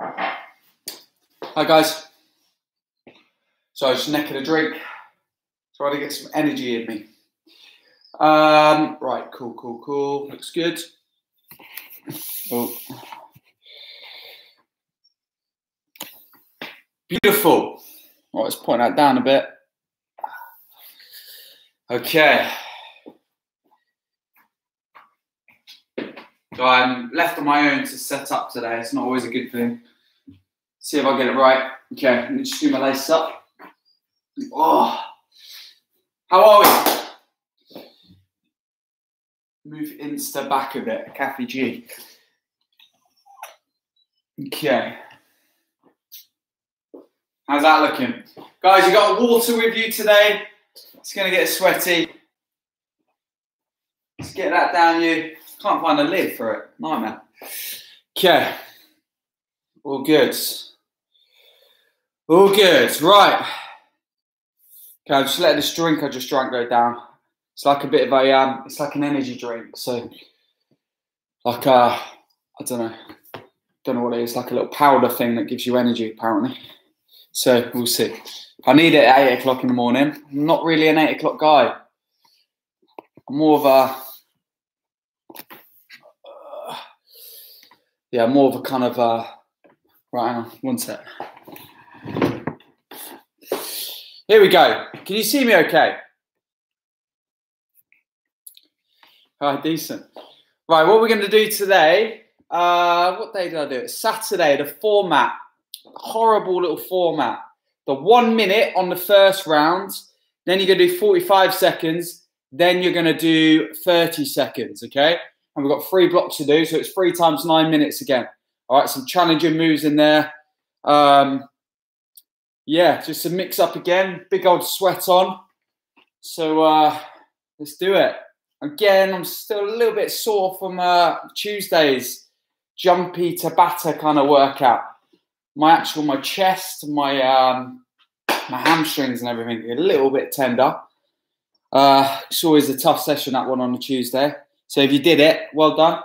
Hi guys. So I was just necking a drink. Trying to get some energy in me. Um, right, cool, cool, cool. Looks good. Oh. Beautiful. Right, let's point that down a bit. Okay. So I'm left on my own to set up today. It's not always a good thing. See if I get it right. Okay, let me just do my lace up. Oh, how are we? Move Insta back a bit, Kathy G. Okay. How's that looking? Guys, you got water with you today. It's going to get sweaty. Let's get that down you. Can't find a lid for it. Nightmare. Okay. All good. All good. Right. Okay, I'll just let this drink I just drank go down. It's like a bit of a um, it's like an energy drink. So like uh I don't know. Don't know what it is, like a little powder thing that gives you energy apparently. So we'll see. I need it at eight o'clock in the morning. I'm not really an eight o'clock guy. I'm more of a uh, yeah, more of a kind of uh right hang on, one sec. Here we go. Can you see me okay? All right, decent. Right, what we're going to do today, uh, what day did I do it? Saturday, the format. Horrible little format. The one minute on the first round, then you're going to do 45 seconds, then you're going to do 30 seconds, okay? And we've got three blocks to do, so it's three times nine minutes again. All right, some challenging moves in there. Um, yeah, just a mix up again. Big old sweat on. So uh, let's do it. Again, I'm still a little bit sore from uh, Tuesday's jumpy Tabata kind of workout. My actual, my chest, my um, my hamstrings and everything a little bit tender. Uh, it's always a tough session that one on a Tuesday. So if you did it, well done.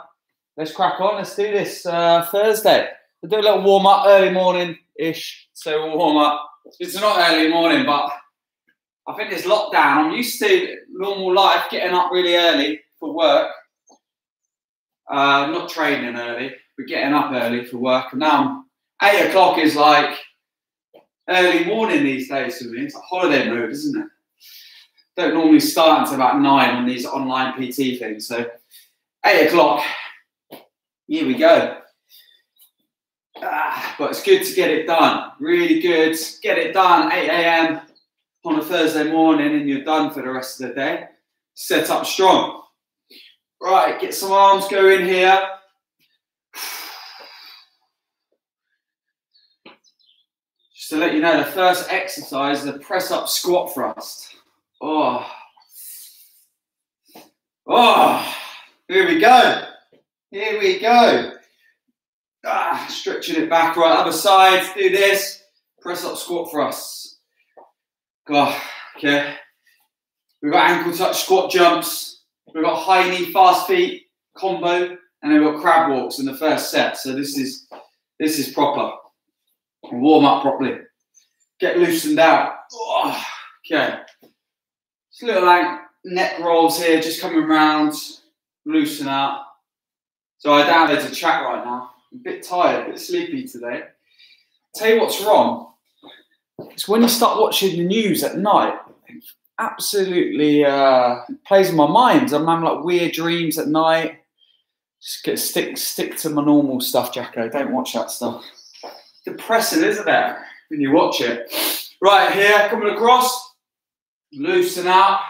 Let's crack on. Let's do this uh, Thursday. We'll do a little warm up early morning ish. So warm up. It's not early morning, but I think it's lockdown. I'm used to normal life, getting up really early for work. Uh, not training early, but getting up early for work. And now eight o'clock is like early morning these days for me. It's like holiday mode, isn't it? Don't normally start until about nine on these online PT things. So eight o'clock, here we go. Ah, but it's good to get it done. Really good. Get it done 8 a.m. on a Thursday morning, and you're done for the rest of the day. Set up strong. Right, get some arms going here. Just to let you know, the first exercise is a press up squat thrust. Oh. Oh. Here we go. Here we go. Ah, stretching it back, right, other side, do this. Press up squat thrusts. God, okay. We've got ankle touch squat jumps. We've got high knee, fast feet combo, and then we've got crab walks in the first set. So this is this is proper. Warm up properly. Get loosened out. Oh, okay. Just little like neck rolls here, just coming around, loosen up. So I downloaded a chat right now. I'm a bit tired, a bit sleepy today. Tell you what's wrong. It's when you start watching the news at night. Absolutely uh, plays in my mind. I'm having like weird dreams at night. Just get stick stick to my normal stuff, Jacko. Don't watch that stuff. Depressing, isn't it? When you watch it. Right here, coming across. Loosen up.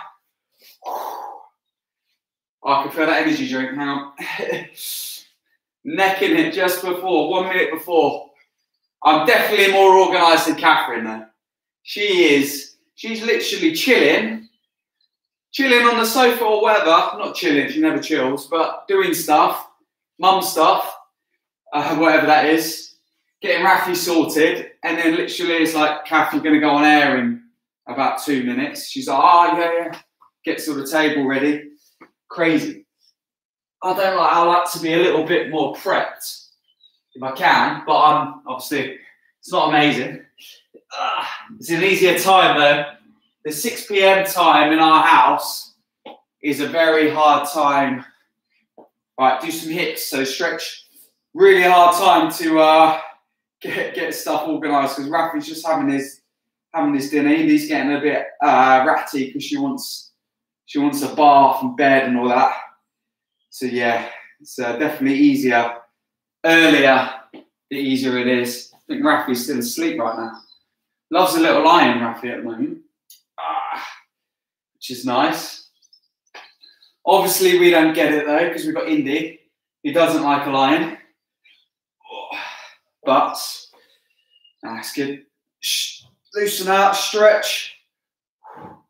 I can feel that energy drink. On. necking it just before, one minute before. I'm definitely more organised than Catherine though. She is, she's literally chilling, chilling on the sofa or whatever. Not chilling, she never chills, but doing stuff, mum stuff, uh, whatever that is, getting Rafi sorted, and then literally it's like, Kath, you're going to go on air in about two minutes. She's like, oh, yeah, yeah, gets all the table ready. Crazy. I don't like. I like to be a little bit more prepped. if I can, but I'm obviously it's not amazing. Uh, it's an easier time though. The 6 p.m. time in our house is a very hard time. Right, do some hips, so stretch. Really hard time to uh, get get stuff organised because Rafi's just having his having his dinner. Indy's getting a bit uh, ratty because she wants she wants a bath and bed and all that. So yeah, it's uh, definitely easier earlier. The easier it is. I think Rafi's still asleep right now. Loves a little lion, Rafi, at the moment, ah, which is nice. Obviously, we don't get it though because we've got Indy. He doesn't like a lion, but that's good. Loosen out, stretch.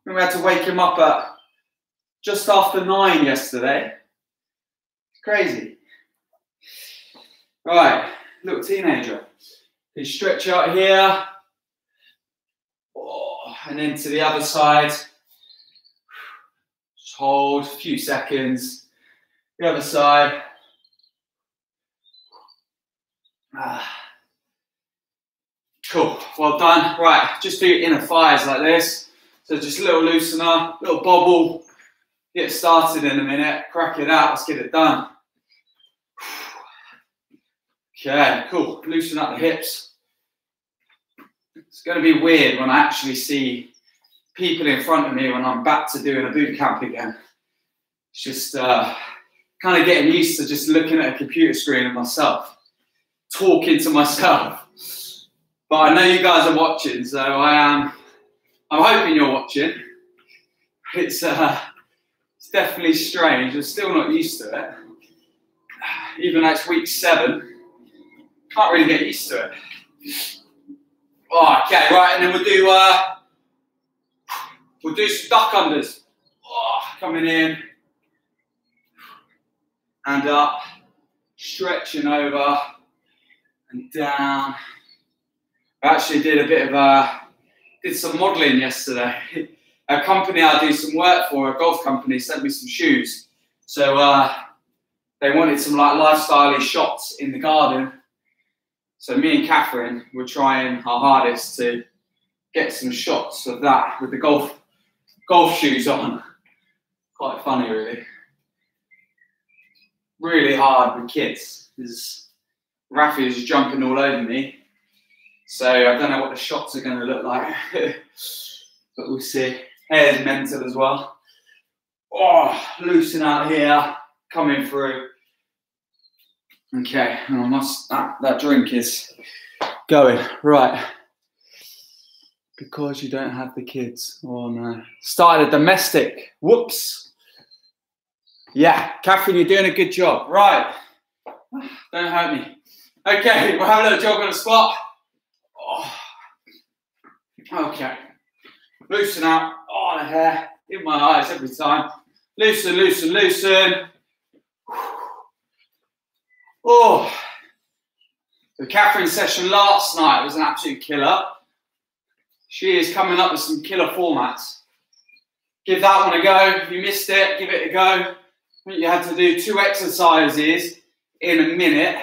We had to wake him up at just after nine yesterday. Crazy. Right, little teenager. You stretch out here, oh, and then to the other side. Just hold a few seconds. The other side. Ah. Cool, well done. Right, just do your inner thighs like this. So just a little loosener, little bobble. Get started in a minute, crack it out, let's get it done. Okay, cool. Loosen up the hips. It's going to be weird when I actually see people in front of me when I'm back to doing a boot camp again. It's just uh, kind of getting used to just looking at a computer screen of myself, talking to myself. But I know you guys are watching, so I am. I'm hoping you're watching. It's uh, it's definitely strange. I'm still not used to it. Even though it's week seven, can't really get used to it. Oh, okay, right, and then we'll do uh, we'll do some duck unders. Oh, coming in and up, stretching over and down. I actually did a bit of uh, did some modelling yesterday. a company I do some work for, a golf company, sent me some shoes. So uh, they wanted some like lifestyle shots in the garden so me and Catherine were trying our hardest to get some shots of that with the golf golf shoes on. Quite funny, really. Really hard with kids because Rafi is jumping all over me. So I don't know what the shots are going to look like, but we'll see. Hair's mental as well. Oh, loosen out here, coming through. Okay, and I must that, that drink is going right because you don't have the kids. Oh uh, no! Started a domestic. Whoops. Yeah, Catherine, you're doing a good job. Right. Don't hurt me. Okay, we'll have a little jog on the spot. Oh. Okay. Loosen up. Oh, the hair in my eyes every time. Loosen, loosen, loosen. Oh, the Catherine session last night was an absolute killer. She is coming up with some killer formats. Give that one a go. If you missed it, give it a go. You had to do two exercises in a minute,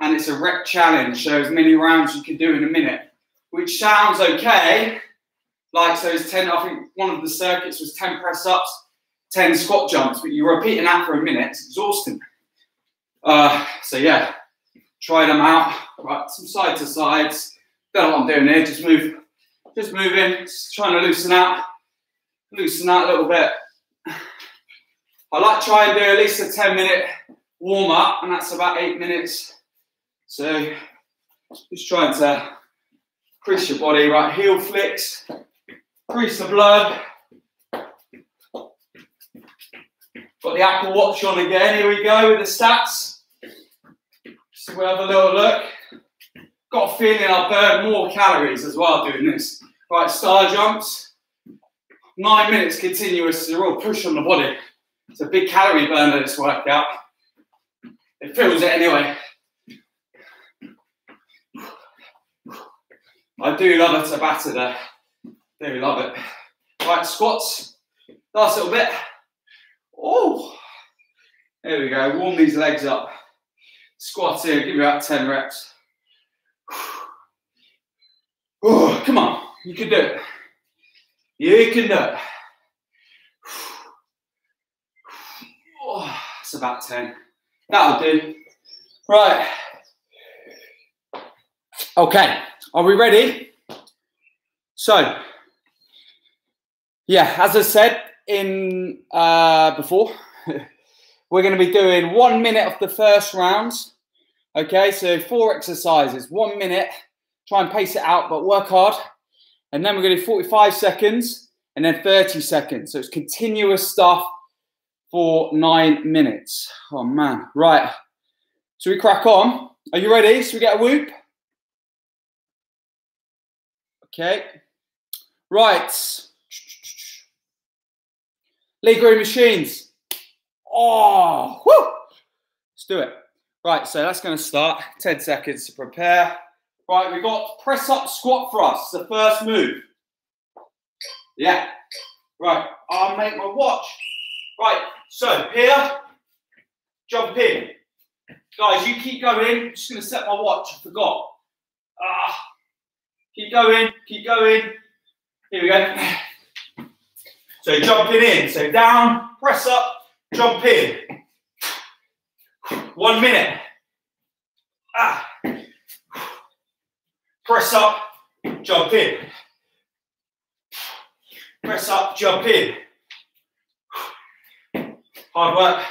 and it's a rep challenge, so as many rounds you can do in a minute, which sounds okay. Like, so it's 10, I think one of the circuits was 10 press ups, 10 squat jumps, but you're repeating that for a minute, it's exhausting. Uh, so yeah, try them out. Right, some side to sides. Don't know what I'm doing here. Just move, just moving. Just trying to loosen out, loosen out a little bit. I like try and do at least a 10 minute warm up, and that's about eight minutes. So just trying to crease your body. Right, heel flicks, crease the blood. Got the Apple Watch on again. Here we go with the stats. So we'll have a little look. Got a feeling I'll burn more calories as well doing this. Right, star jumps. Nine minutes continuous, a real push on the body. It's a big calorie burner, this workout. It feels it anyway. I do love a Tabata there. Do love it. Right, squats. Last little bit. Oh, there we go. Warm these legs up. Squatting, give me about 10 reps. Oh, come on, you can do it. You can do it. Oh, it's about 10. That'll do. Right. Okay, are we ready? So, yeah, as I said in uh, before, we're going to be doing one minute of the first round. Okay, so four exercises, one minute. Try and pace it out, but work hard. And then we're going to do 45 seconds and then 30 seconds. So it's continuous stuff for nine minutes. Oh man, right. So we crack on. Are you ready? So we get a whoop. Okay. Right. Leg machines. Oh, whoo. Let's do it. Right, so that's going to start. 10 seconds to prepare. Right, we've got press up squat thrust, the first move. Yeah. Right, I'll make my watch. Right, so here, jump in. Guys, you keep going. I'm just going to set my watch. I forgot. Ah, keep going, keep going. Here we go. So jumping in. So down, press up, jump in. One minute. Ah. Press up, jump in. Press up, jump in. Hard work.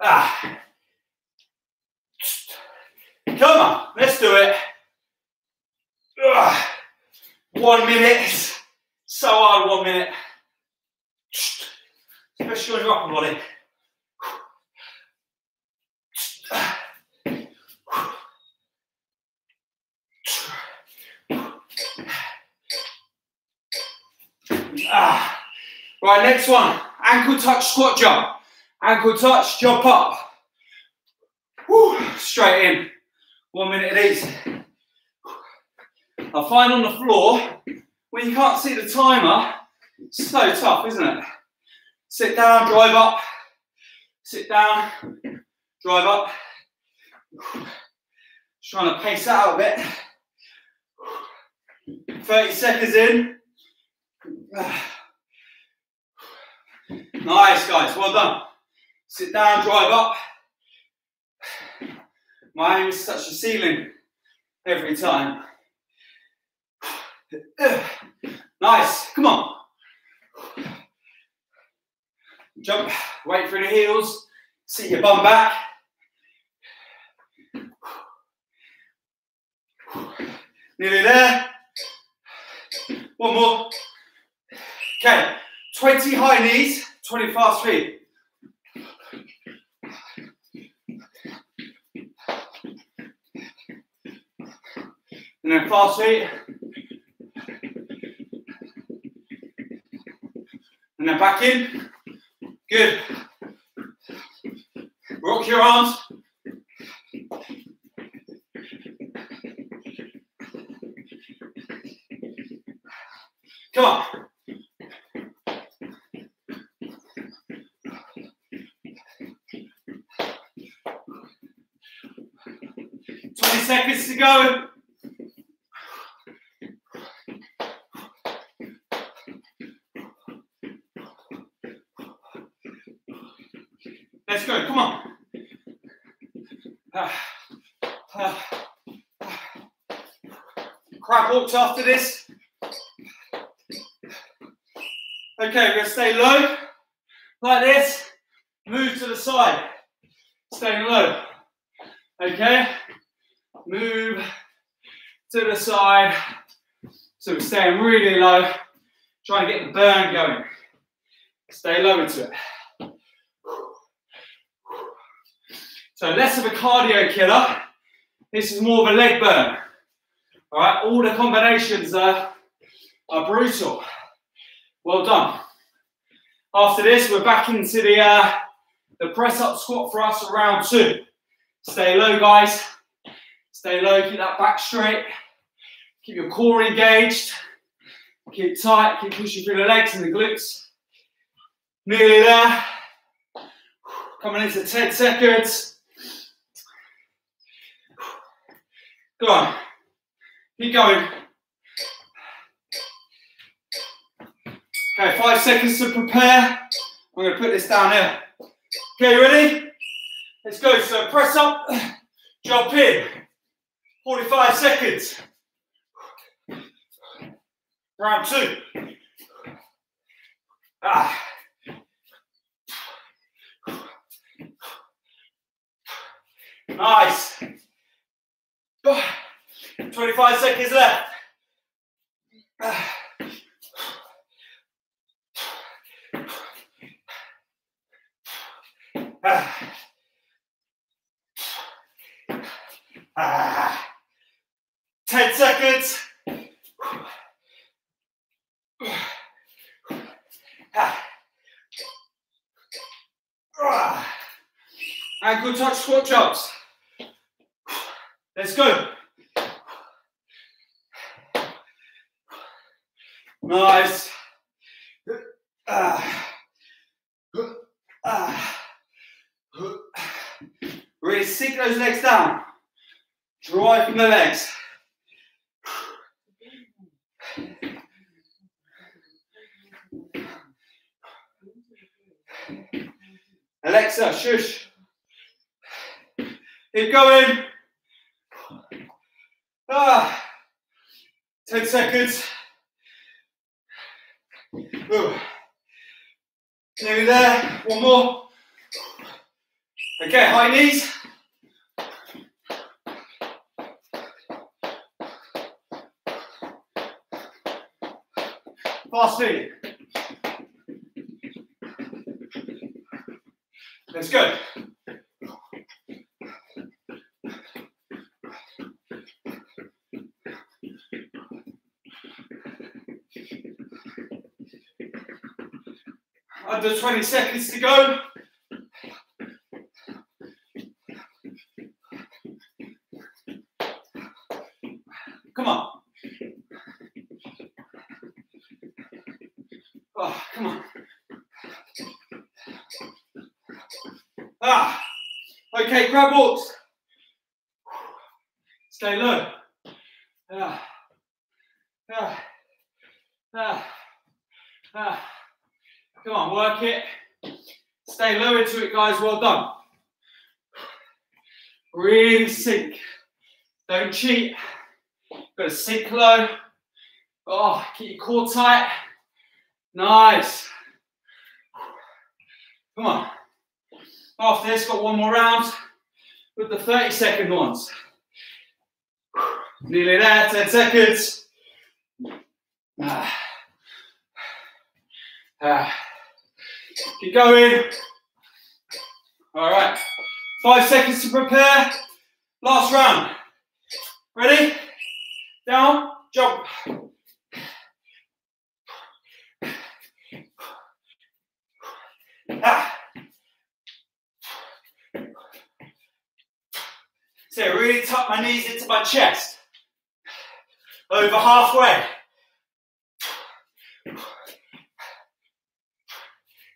Ah. Come on, let's do it. Ugh. One minute. So hard, one minute. Especially on your upper body. Ah. Right, next one. Ankle touch squat jump. Ankle touch, jump up. Woo. Straight in. One minute of these. I find on the floor, when you can't see the timer, it's so tough, isn't it? Sit down, drive up. Sit down, drive up. Just trying to pace that out a bit. 30 seconds in. Nice, guys. Well done. Sit down, drive up. My aim is to touch the ceiling every time. Nice. Come on. Jump. Wait for the heels. Sit your bum back. Nearly there. One more. Okay, 20 high knees, 20 fast feet. And then fast feet. And then back in. Good. Rock your arms. Come on. Twenty seconds to go. Let's go. Come on. After this. Okay, we're going to stay low, like this. Move to the side, staying low. Okay, move to the side. So we're staying really low, trying to get the burn going. Stay low into it. So less of a cardio killer. This is more of a leg burn. All right, all the combinations are, are brutal. Well done. After this, we're back into the, uh, the press up squat for us round two. Stay low, guys. Stay low, keep that back straight. Keep your core engaged. Keep tight, keep pushing through the legs and the glutes. Nearly there. Coming into 10 seconds. Go on. Keep going. Okay, five seconds to prepare. I'm going to put this down here. Okay, ready? Let's go. So press up, jump in. 45 seconds. Round two. Ah. Nice. 25 seconds left. Ah. Ah. 10 seconds. Ankle touch squat jumps. Let's go. Nice. Ah. Ah. Really sink those legs down. Drive from the legs. Alexa, shush. Keep going. Ah, 10 seconds. Ooh. Nearly there. One more. Okay, high knees. Fast feet. Let's go. Under 20 seconds to go. Come on. Oh, come on. Ah, okay, crab walks. Stay low. Ah, ah, ah, ah. Come on, work it. Stay low into it, guys. Well done. Really sink. Don't cheat. Got to sink low. Oh, keep your core tight. Nice. Come on. After this, got one more round with the 30 second ones. Nearly there, 10 seconds. Ah. Ah. Keep going. All right. Five seconds to prepare. Last round. Ready? Down, jump. Ah. So really tuck my knees into my chest. Over halfway.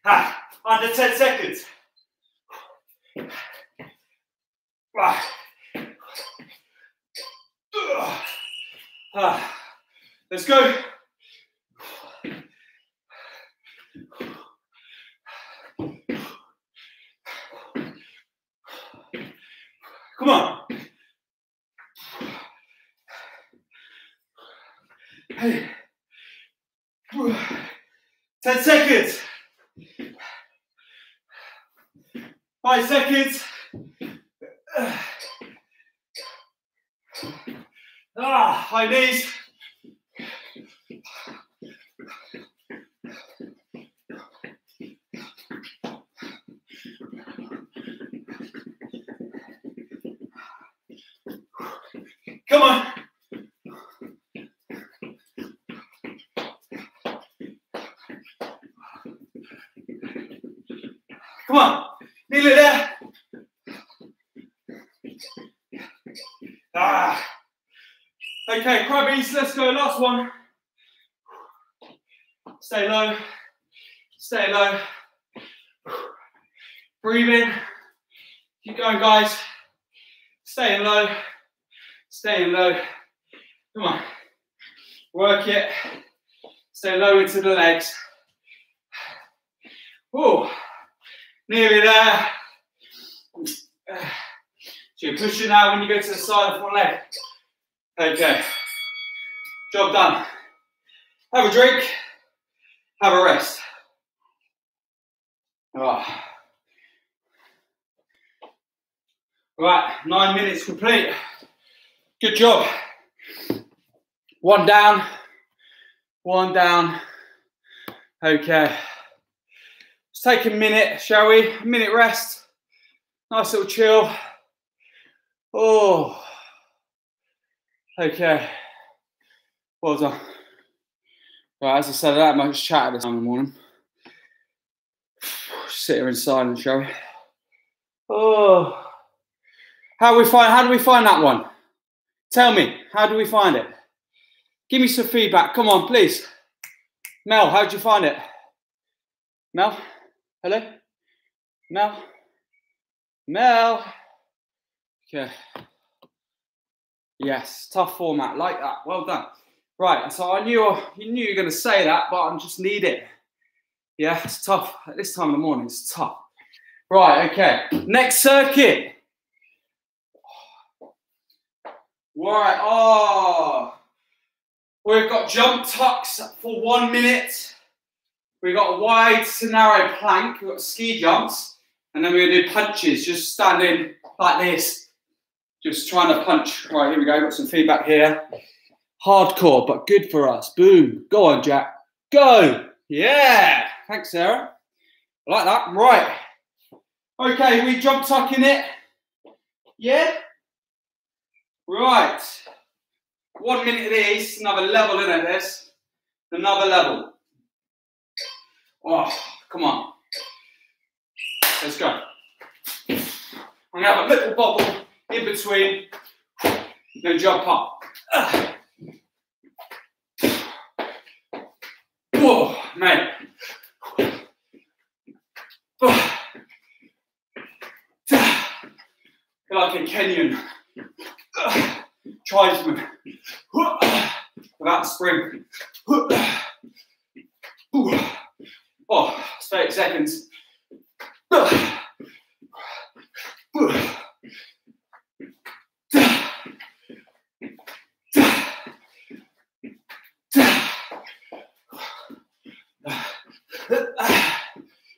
Ah, under 10 seconds. Let's go. Come on. Hey. 10 seconds. Five seconds. Ah, high knees. Come on. Come on. Nearly there. Ah. Okay, crabbies, let's go. Last one. Stay low. Stay low. Breathe in. Keep going, guys. Staying low. Staying low. Come on. Work it. Stay low into the legs. Oh, nearly there. So you're pushing out when you go to the side of one leg. Okay. Job done. Have a drink. Have a rest. Oh. Right, nine minutes complete. Good job. One down, one down. Okay. Let's take a minute, shall we? A minute rest. Nice little chill. Oh. Okay. Well done. Right, as I said, that much chat at this time in the morning. Sit here in silence, shall we? Oh. How we find how do we find that one? Tell me, how do we find it? Give me some feedback. Come on, please. Mel, how'd you find it? Mel? Hello? Mel? Mel? Okay. Yes, tough format, like that. Well done. Right, so I knew you knew you were going to say that, but I just need it. Yeah, it's tough. At this time of the morning, it's tough. Right, okay. Next circuit. Right, oh. We've got jump tucks for one minute. We've got a wide to narrow plank. We've got ski jumps. And then we're to do punches, just standing like this. Just trying to punch. Right, here we go. Got some feedback here. Hardcore, but good for us. Boom. Go on, Jack. Go. Yeah. Thanks, Sarah. I like that. Right. Okay, we jump tucking it. Yeah? Right. One minute of these, another level in it, this. Another level. Oh, come on. Let's go. I'm gonna have a little bobble in between, then jump up. Whoa, mate. Feel like a Kenyan tribesman without spring. Oh, it's 30 seconds. How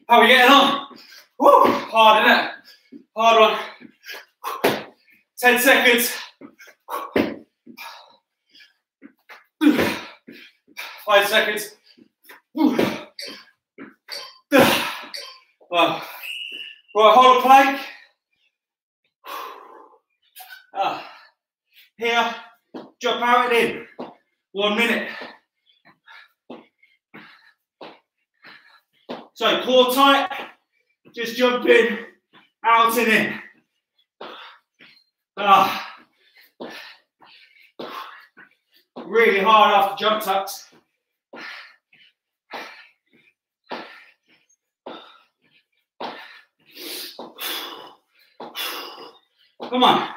are we getting on? Woo, hard, isn't it? Hard one. 10 seconds. Five seconds. Wow. A plank. Ah. Here, jump out and in. One minute. So core tight, just jump in, out and in. Ah. Really hard after jump tucks. Come on.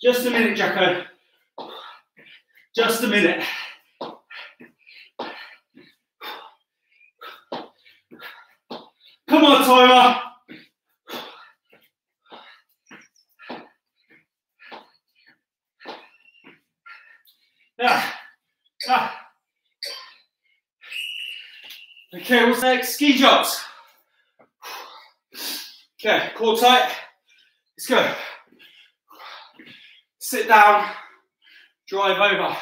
Just a minute, Jacko. Just a minute. Come on, Tyler. Yeah. Ah. Okay, what's next? Ski jumps. Okay, core tight. Let's go. Sit down, drive over.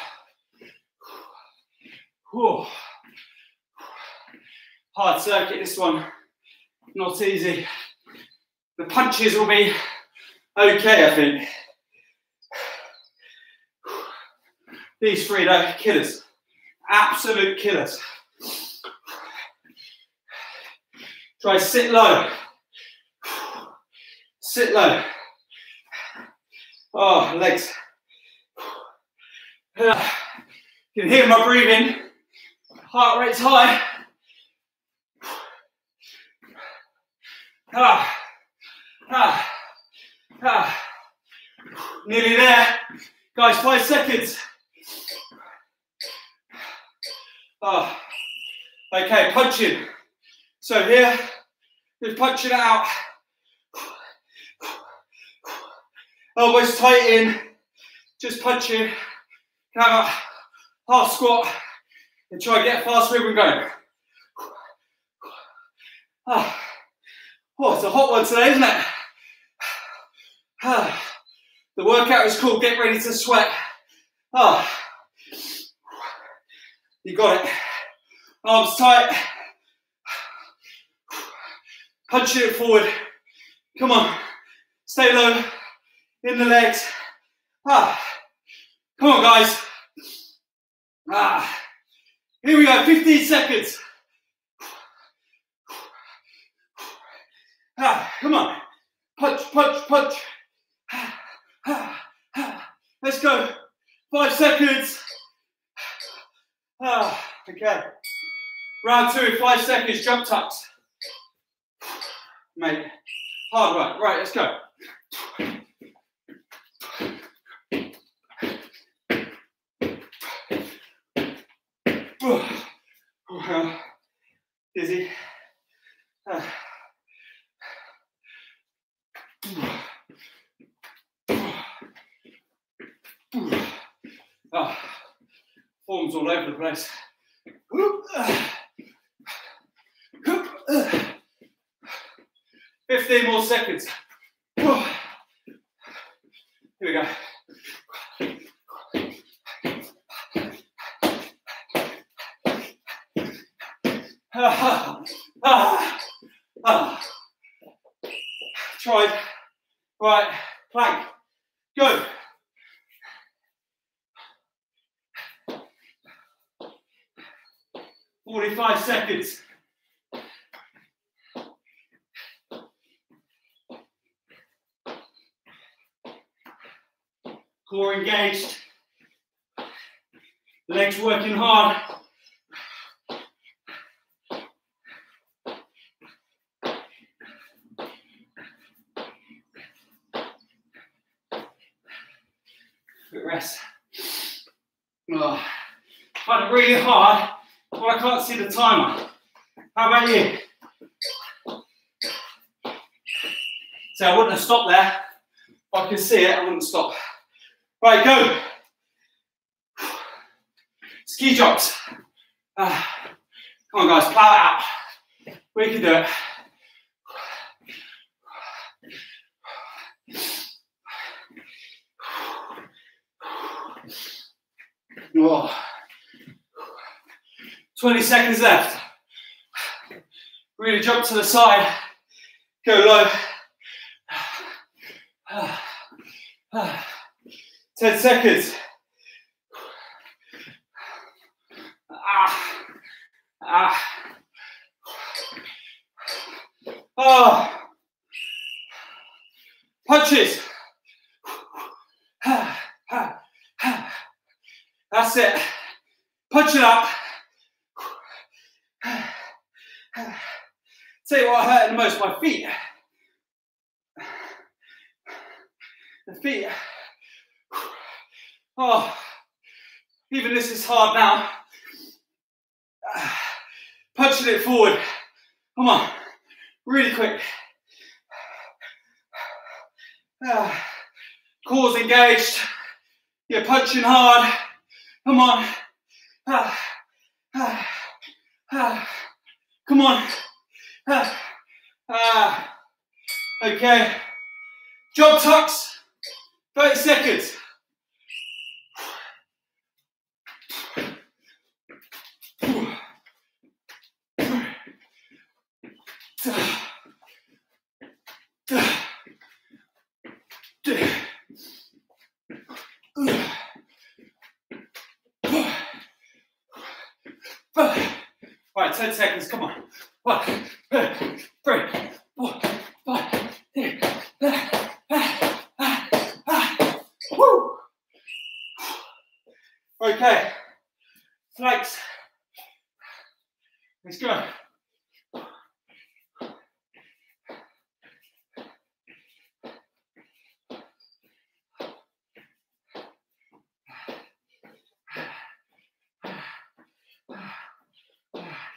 Hard circuit, this one. Not easy. The punches will be okay, I think. These three, though, killers. Absolute killers. Try sit low. Sit low. Oh, legs. You can hear my breathing. Heart rate's high. Ah, ah, ah. Nearly there. Guys, five seconds. Ah. Okay, punching. So here, just punching out. Elbows tight in, just punching. Now, half squat and try to get a fast rhythm going. Oh, oh, it's a hot one today, isn't it? Ah. The workout is called Get Ready to Sweat. Oh, you got it. Arms tight. Punching it forward. Come on. Stay low in the legs. Ah. Come on, guys. Ah. Here we go. 15 seconds. Ah. Come on. Punch, punch, punch. Ah. Ah. Ah. Let's go. Five seconds. Ah. Okay. Round two, five seconds, jump tucks. Mate, hard work. Right, let's go. Dizzy. Oh, forms 45 seconds. Core engaged. Legs working hard. Good rest. Oh, find it really hard the timer. How about you? So I wouldn't have stopped there. If I could see it, I wouldn't stop. Right, go. Ski jumps. Uh, come on, guys, plow it out. We can do it. Oh. 20 seconds left. Really jump to the side. Go low. 10 seconds. Ah. Ah. Oh. Punches. That's it. Punch it up. Tell you what hurt the most, my feet. The feet. Oh, even this is hard now. Punching it forward. Come on, really quick. Core's engaged. You're punching hard. Come on. Come on. Ah, okay. Jump tucks. 30 seconds. Right, 10 seconds, come on. One, two, three, four, five, six, seven, eight, eight, eight. Woo! Okay, flex. Let's go.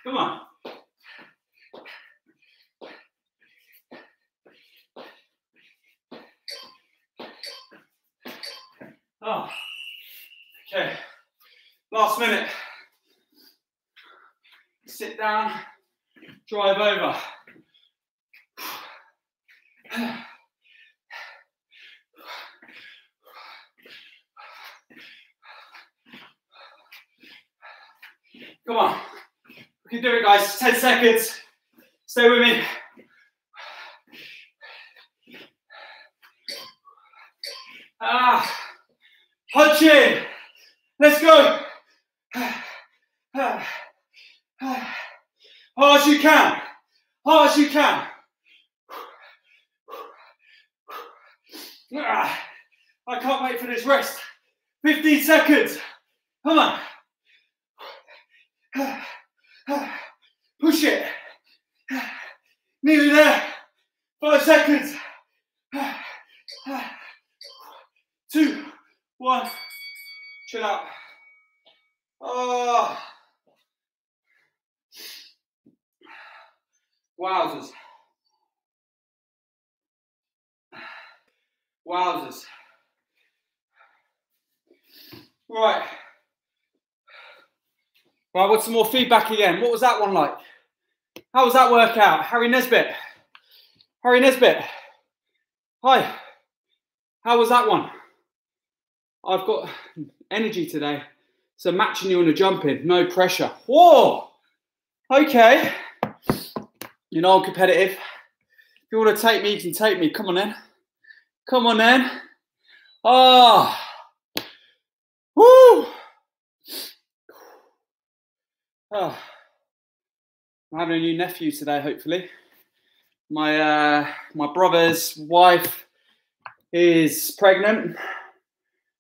Come on. Minute. Sit down, drive over. Come on. We can do it, guys. 10 seconds. Stay with me. Ah, punch in. Let's go. Hard as you can. Hard as you can. Ah, I can't wait for this rest. 15 seconds. Come on. Push it. Nearly there. Five seconds. Two, one. Chill out. Oh. Wowzers. Wowzers. Right. Right, what's some more feedback again? What was that one like? How was that workout? Harry Nesbitt. Harry Nesbitt. Hi. How was that one? I've got energy today. So matching you on a jump in, no pressure. Whoa! Okay. You know I'm competitive. If you want to take me, you can take me. Come on then. Come on then. Oh. Woo! Oh, I'm having a new nephew today, hopefully. My uh, my brother's wife is pregnant,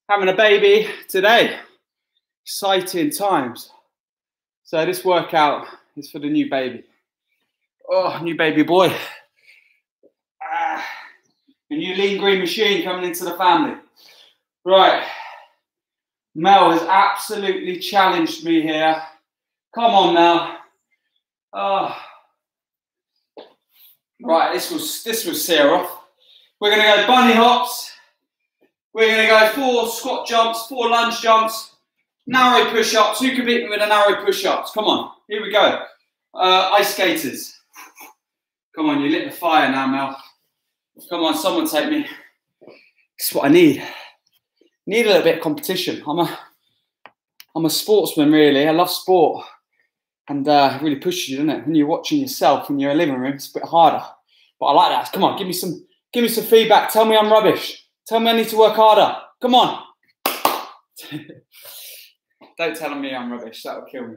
having a baby today. Exciting times. So this workout is for the new baby. Oh, new baby boy. Ah, a new lean green machine coming into the family. Right. Mel has absolutely challenged me here Come on now. Oh. Right, this was this was Sarah. We're gonna go bunny hops. We're gonna go four squat jumps, four lunge jumps, narrow push-ups. Who can beat me with a narrow push-ups? Come on, here we go. Uh, ice skaters. Come on, you lit the fire now, Mel. Come on, someone take me. Is what I need. Need a little bit of competition. I'm a I'm a sportsman, really. I love sport and uh, really pushes you, doesn't it? When you're watching yourself in your living room, it's a bit harder. But I like that. Come on, give me some, give me some feedback. Tell me I'm rubbish. Tell me I need to work harder. Come on. Don't tell me I'm rubbish. That will kill me.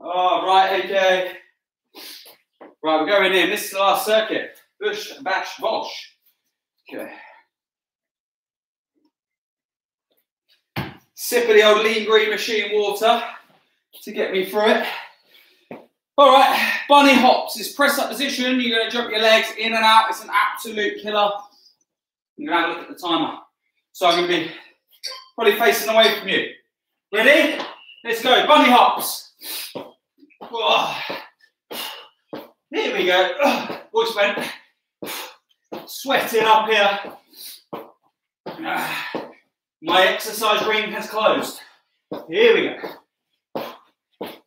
Oh, right, okay. Right, we're going in. This is the last circuit. Bush, bash, bosh. Okay. Sip of the old lean green machine water to get me through it. All right, bunny hops is press up position. You're going to jump your legs in and out. It's an absolute killer. You're going to have a look at the timer. So I'm going to be probably facing away from you. Ready? Let's go. Bunny hops. Here we go. Oh, voice went. Sweating up here. My exercise ring has closed. Here we go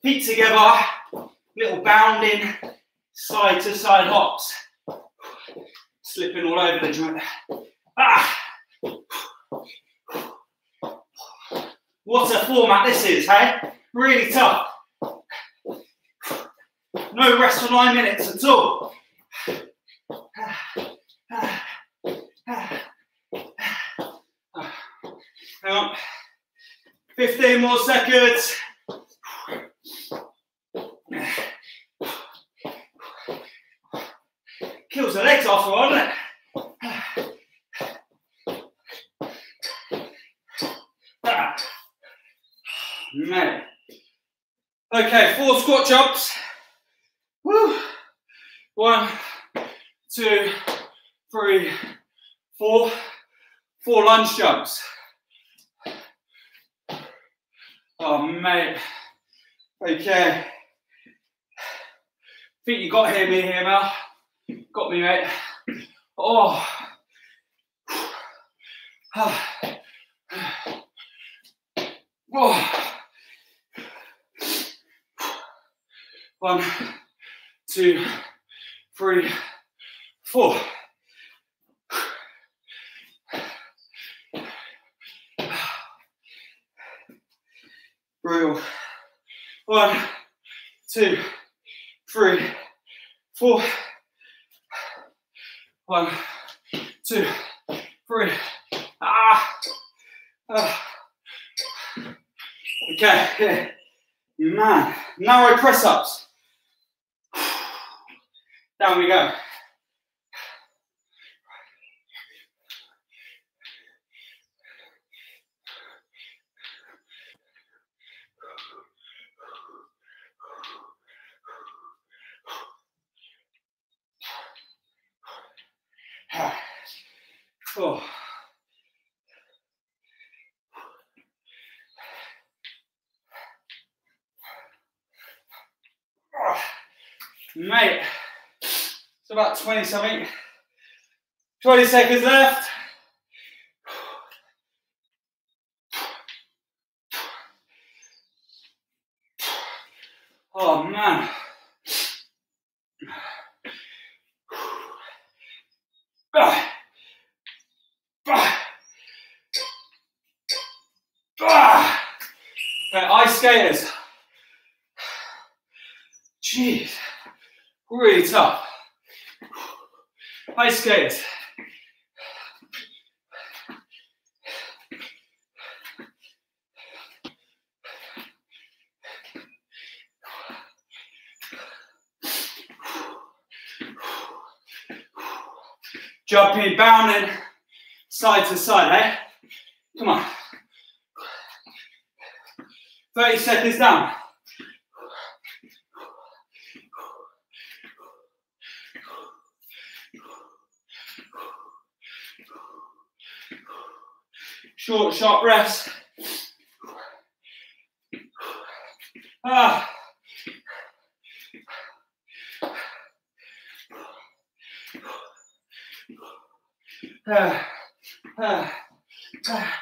feet together, little bounding side to side hops. Slipping all over the joint. Ah! What a format this is, hey? Really tough. No rest for nine minutes at all. On. 15 more seconds. Kills the legs off, doesn't it? Ah. Man. Okay, four squat jumps. One, two, three, four. Four lunge jumps. Oh, mate. Okay. think you got here, me here, Mel. Got me, mate. Oh. oh. One, two, three, four. Brutal. One, two, three, four. One, two, three. Ah. ah. Okay, man. Narrow press ups. Down we go. Oh. Mate, it's about 20 something. 20 seconds left. Oh man. Ah. Ah. Okay, ice skaters. Jeez, really tough. Ice skaters. Jumping, bounding, side to side, eh? Come on. 30 seconds down. Short, sharp rest. Ah. Ah. Ah. Ah.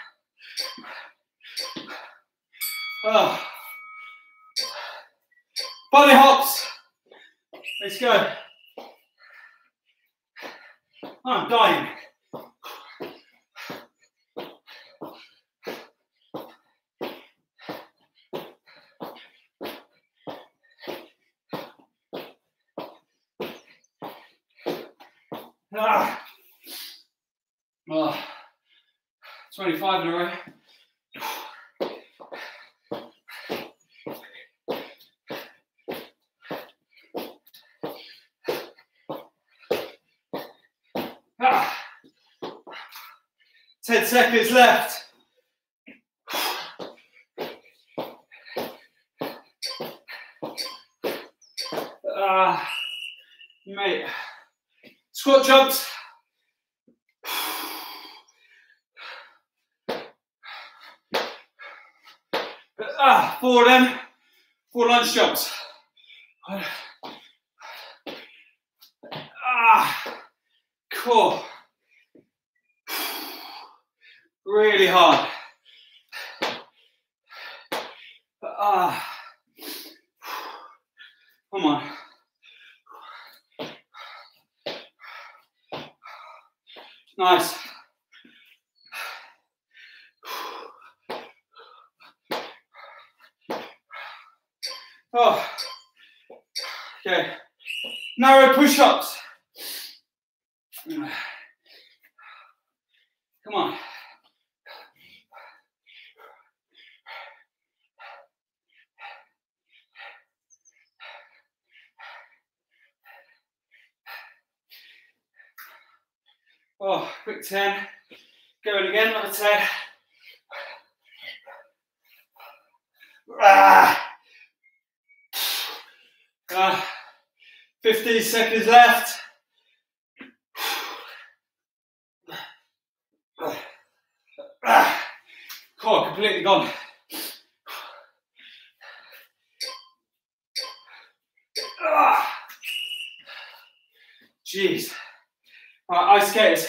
Oh. Bunny hops. Let's go. I'm dying. Ah. Oh. 25 in a row. Ah. 10 seconds left. Ah, mate. Squat jumps. Ah, four of them. Four lunge jumps. Ah, cool. God, completely gone. Ah. Jeez. Right, ice skaters.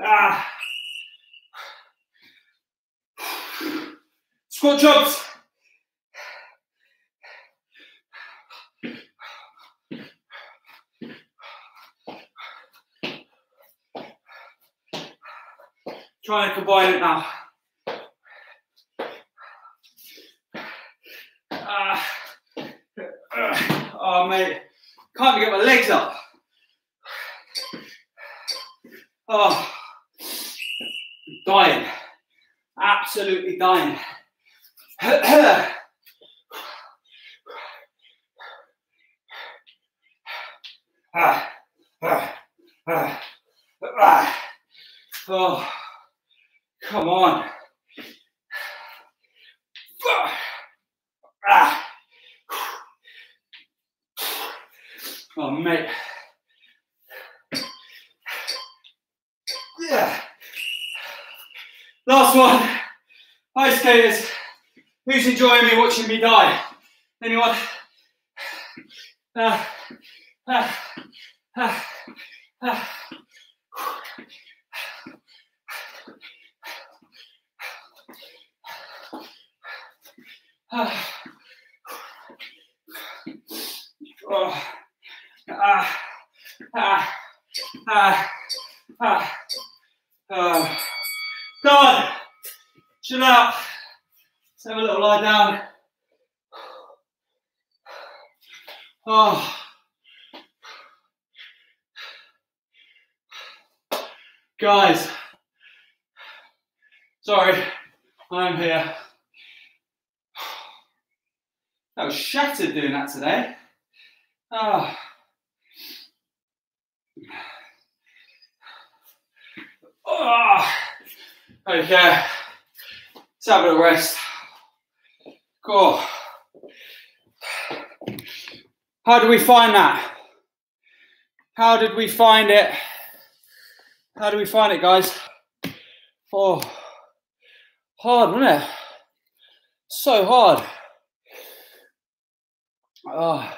Ah. Squat jumps. Trying to combine it now. Ah. Ah. oh, mate. Can't get my legs up. Oh, dying. Absolutely dying. ah, ah, ah, ah. Oh, come on. Ah. Oh, mate. Yeah. Last one. Hi, skaters. Who's enjoying me watching me die? Anyone? Ah, ah, ah, ah. Ah. Oh. Ah. Ah. Ah. Ah. Oh. God. Chill out. Let's have a little lie down. Oh. Guys, sorry, I'm here. I was shattered doing that today. Oh. Oh. Okay, let's have a rest. Cool. How did we find that? How did we find it? How do we find it, guys? Oh, hard, wasn't it? So hard. Oh,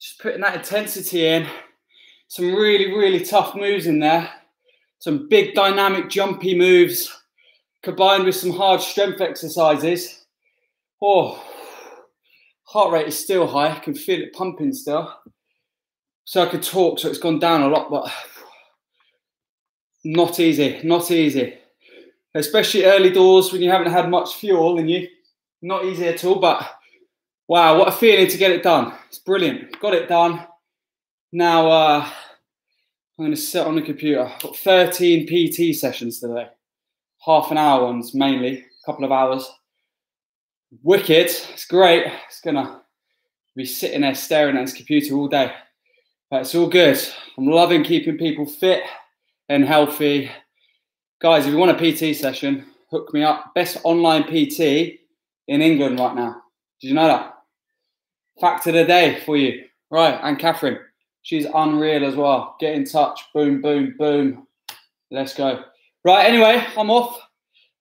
just putting that intensity in. Some really, really tough moves in there. Some big dynamic jumpy moves combined with some hard strength exercises. Oh, heart rate is still high. I can feel it pumping still. So I could talk, so it's gone down a lot, but not easy, not easy. Especially early doors when you haven't had much fuel in you. Not easy at all, but wow, what a feeling to get it done. It's brilliant. Got it done. Now uh, I'm going to sit on the computer. Got 13 PT sessions today. Half an hour ones mainly, a couple of hours. Wicked. It's great. It's going to be sitting there staring at this computer all day. But it's all good. I'm loving keeping people fit and healthy. Guys, if you want a PT session, hook me up. Best online PT in England right now. Did you know that? Fact of the day for you. Right, and Catherine. She's unreal as well. Get in touch. Boom, boom, boom. Let's go. Right, anyway, I'm off.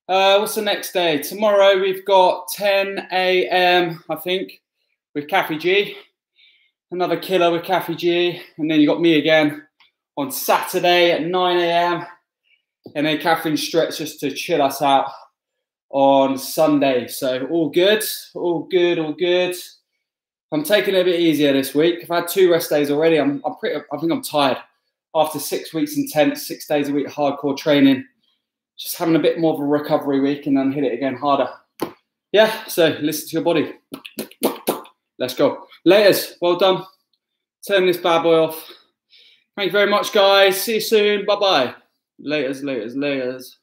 Uh, what's the next day? Tomorrow we've got 10 a.m., I think, with Kathy G. Another killer with Kathy G. And then you got me again on Saturday at 9 a.m. And then Catherine Stretch just to chill us out on Sunday. So all good, all good, all good. I'm taking it a bit easier this week. I've had two rest days already. I'm, I'm pretty. I think I'm tired after six weeks intense, six days a week hardcore training. Just having a bit more of a recovery week and then hit it again harder. Yeah. So listen to your body. Let's go. Laters. Well done. Turn this bad boy off. Thank you very much, guys. See you soon. Bye bye. Laters, laters, laters.